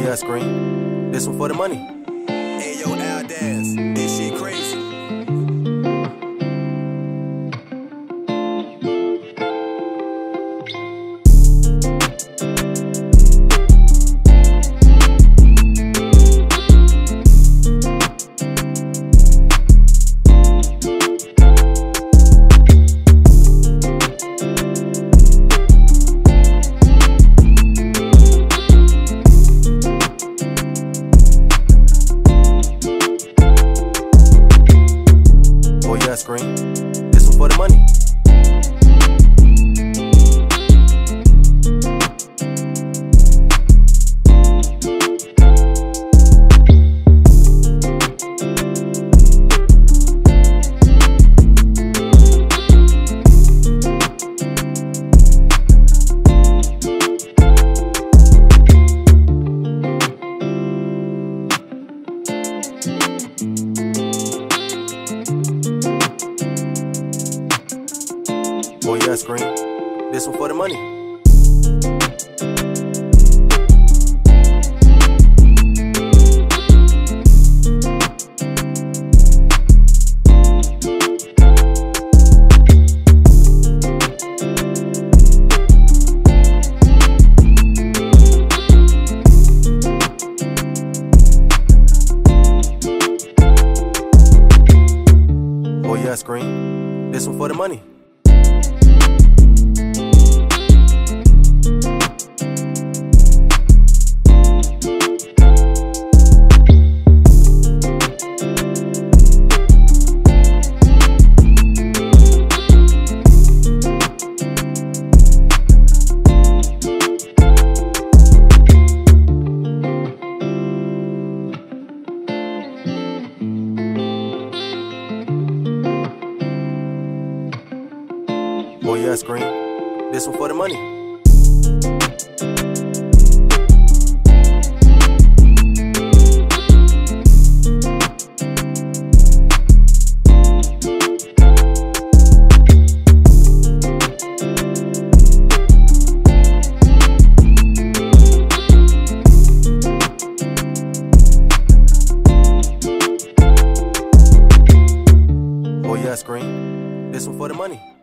yes, Green. This one for the money. Hey yo, Al this shit Oh yes, Green. This one for the money. Yes, Green. This one for the money. Yes, Green. This one for the money. Yes, Green. This one for the money.